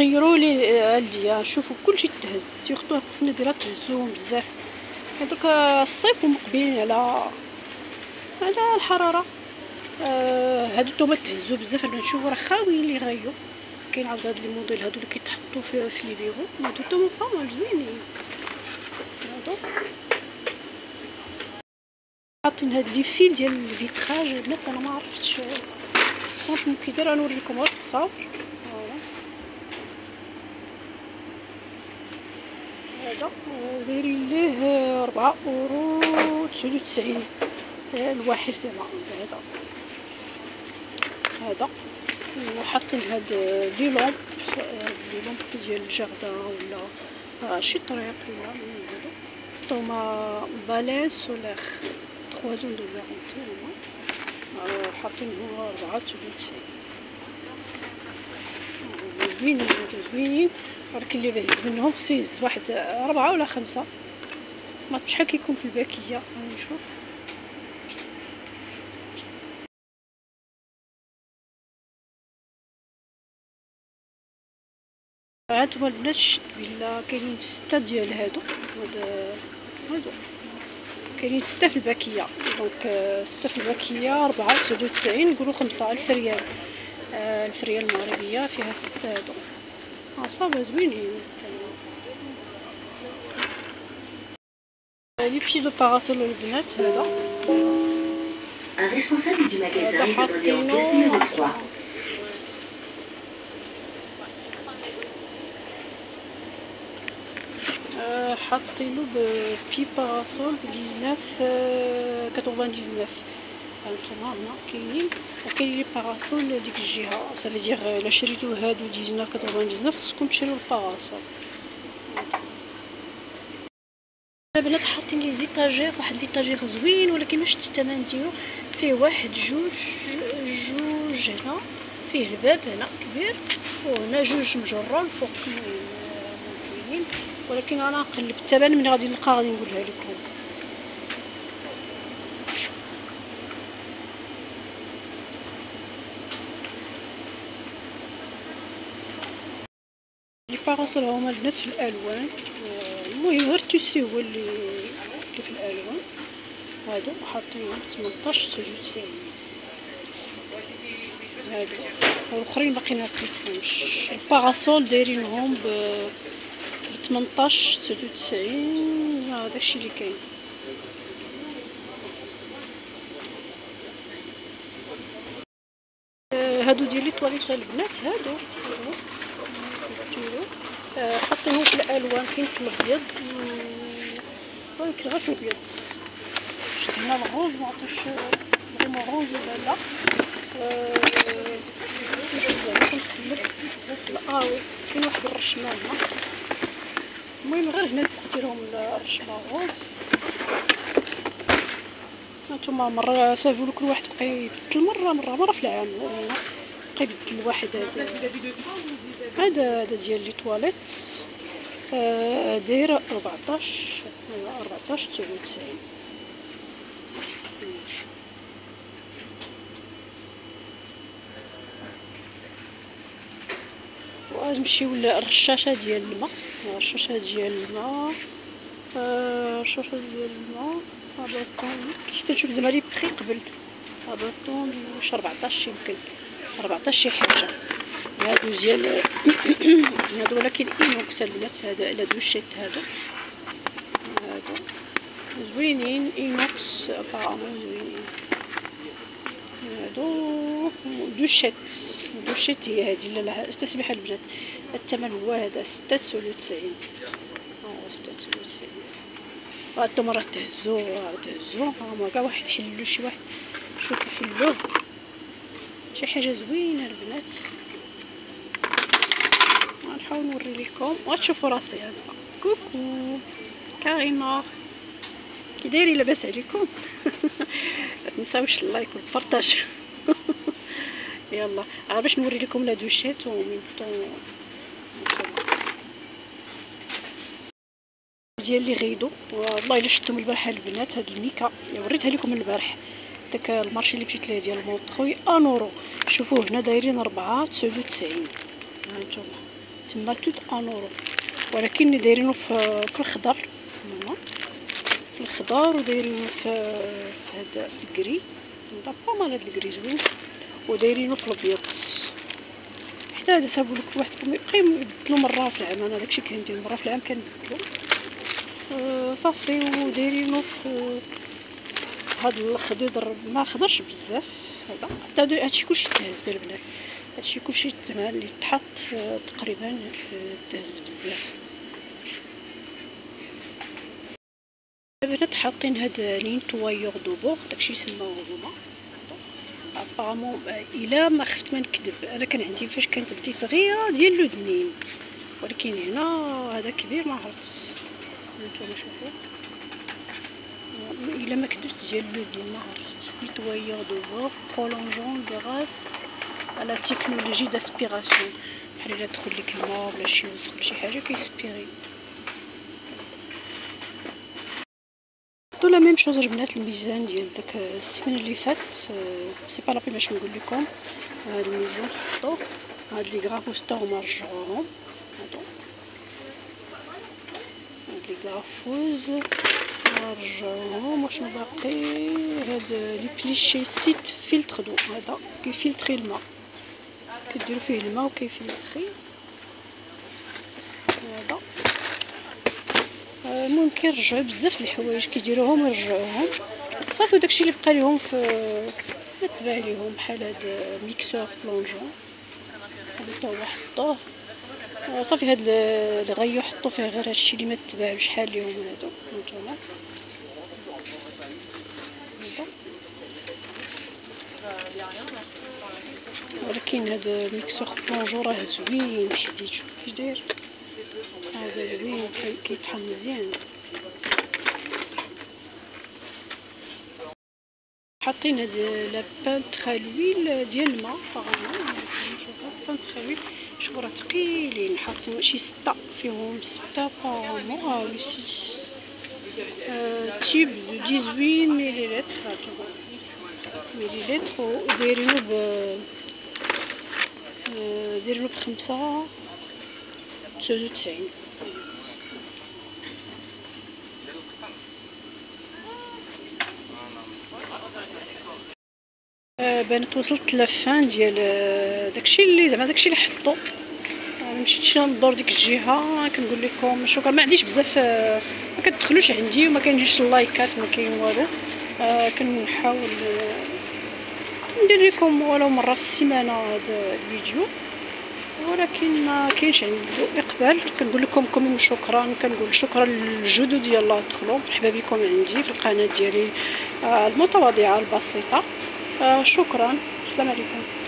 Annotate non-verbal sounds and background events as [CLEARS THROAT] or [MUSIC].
طيروا لي الديا شوفوا كلشي تهز سيرتو هاد السنة ديالها تهزوهم بزاف. دوك الصيف ومقبلين على على الحرارة. آه هادو تهزو بزاف أنا نشوفو راه خاويين لي غايو. كاين عاود هاد لي موديل هادو اللي كيتحطوا في, في لي بيرو. هادو الطوماط فامال زوينين. هادو. حاطين هاد لي فيل ديال الفيتراج البنات أنا ما عرفتش franchement كي داير غنوريكم غير التصاور هذا دايرين ليه ربعة أورو تسعود وتسعين. الواحد زعما هذا. هذا. وحاطين هاد les lampes. les lampes ديال ال jardin ولا شي طريق ولا هادو طوما فاليس solaires. trois ans de garantie هما حاطين هو ربعة تسعود وتسعين. زوينين زوينين. ولكن اللي بهز منهم خصو يهز واحد ربعة ولا خمسة. ما شحال كيكون في الباكية. نشوف. هانتوما البنات شت بلا كاينين ستة ديال هادو. هاد هادو. كاينين ستة في الباكية. donc ستة في الباكية ربعة تسعود وتسعين نقولو خمسة ألف ريال. آه ألف ريال المغربية فيها ستة هادو. ça va زوينين les pieds de parasol البنات هذا هذا حاطينو حاطينو بـ bébé parasol ب 19 99 هانتوما هنا كاينين وكاين les parasols ديك الجهه صافي دير الا شريتو هادو 19 خصكم تشريو ال parasol البنات حاطين les étagères واحد l'étagère زوين ولكن ما شفت الثمن ديالو فيه واحد جوج جوج هنا فيه الباب هنا كبير وهنا جوج مجرون فوق كاينين ولكن أنا نقلب الثمن من غادي نلقى غادي نقولها لكم لي باراسول هما البنات في الألوان. المهم غير التيسي هو اللي اللي في الألوان. هادو حاطينهم 18 99 هادو. والآخرين باقي ما لقيتهمش. الباراسول دايرينهم ب 18 99 هذا الشيء اللي كاين. هادو ديال لي طواليت البنات هادو حاطينهم في في الابيض. ولكن غير الابيض. شفت هنا ال rose معطيش vraiment rose ولا لا. آه كاين واحد الرشمة هنا. المهم غير هنا الفوق ديالهم الرشمه rose هانتوما مرة سافو كل واحد بقى يبدل. مرة مرة مرة في العام. بقى يبدل واحد هذا. هذا ديال les toilettes آه داير 14 14 99 ونمشيو للرشاشه ديال الماء الرشاشه ديال الماء آه الرشاشه ديال الماء اباطون كي تشوف زعما لي بخي قبل اباطون واش 14 يمكن 14 شي حاجة هادو ديال [CLEARS THROAT] هادو ولكن inox البنات هذا هادو ال douchettes هادو. هادو. زوينين inox apparemment زوينين. هادو. douchette douchette هي هادي لا لا استسمح البنات. الثمن هو هذا ستة وتسعين ستة تسعود وتسعين هادو راه تهزو راه تهزو. هما كاع واحد حلو شي واحد. شوف حلوة شي حاجة زوينة البنات. غنحاول نوري لكم. وتشوفوا راسي هذا. coucou. كارينا كي دايرين لاباس عليكم. [LAUGHS] ما تنساوش ال like و ال partage. [LAUGHS] يلا. راه باش نوري لكم la douchette ومن ديال les rideaux. والله إلا شفتهم البارحة البنات هاد الميكا. وريتها لكم البارح. داك ال marché اللي مشيت ليه ديال ال Montreuil un euro. شوفوه هنا دايرين ربعة تسعود وتسعين. هانتوما تما tout un euro. ولكن دايرينو في, في الخضر. هنا في الخضر ودايرينو في, في هذا الكري. هذا با مال هذا الكري زوين. ودايرينو في الابيض حتى هذا سابو لك واحد يبقى يبدلو مرة في العام. أنا داكشي كندير مرة في العام كنبدلو. أه صافي ودايرينو في هاد الخضيضر ما خضرش بزاف. هذا. حتى هادشي كلشي تهز البنات. هادشي كلشي تما اللي تحط تقريبا تهز بزاف. البنات حاطين هاد les nettoyeurs de pores داكشي يسموه هما. apparemment إلا ما خفت ما نكذب أنا كان عندي فاش كانت بديت صغيرة ديال لودنين ولكن هنا هذا كبير ما عرفت نتوما شوفوا إلا ما كتبت ديال لودنين ما عرفت نيتوايور دو فور برولونجون دو راس على تكنولوجي داسبيراسيون بحال الا دخل لك الماء ولا شي وسخ ولا شي حاجة كيسبيري لا ميم شوز البنات الميزان ديال داك السيمانه اللي فات سي با لابي باش نقول لكم هاد الميزان حطوه هاد لي غرافوس تا هما رجعوهم هادو هاد لي غرافوز رجعوهم واش باقي هاد لي بليشي سيت فيلتر دو هذا كيفلتري الماء كديروا فيه الماء وكيفلتري هذا. المهم كيرجعوا بزاف الحوايج كيديروهم ويرجعوهم صافي داكشي اللي بقى ليهم في تبع ليهم بحال هاد mixeur plongeant. هذا هو حطوه. صافي هاد اللي غيحطوا فيه غير هادشي اللي ما تباع شحال ليهم هادو هانتوما ولكن هاد mixeur plongeant راه زوين حديد شوف كيش داير. هذا زوين كيطحن مزيان. حاطين هاد لابان تخالويل ديال الماء طبعا تخالويل شوف راه ثقيلين حاطين شي ستة فيهم ستة بارامون آه وي سيس تيب دو ديزوي ميليلتر هاتو ميليلتر ودايرينو ب دايرينو بخمسة تسعود وتسعين. بانت وصلت la fin ديال داكشي اللي زعما داكشي اللي حطو. أنا مشيت ندور ديك الجهة كنقول لكم شكرا. ما عنديش بزاف ما كتدخلوش عندي وما كاينش اللايكات ما كاين والو. آه كنحاول ندير لكم ولو مرة في السيمانة هذا الفيديو. ولكن ما كاينش عنده إقبال. كنقول لكم كم شكرا. كنقول شكرا للجدد يلا دخلوا مرحبا بكم عندي في القناة ديالي المتواضعة البسيطة. آه شكرا. السلام عليكم.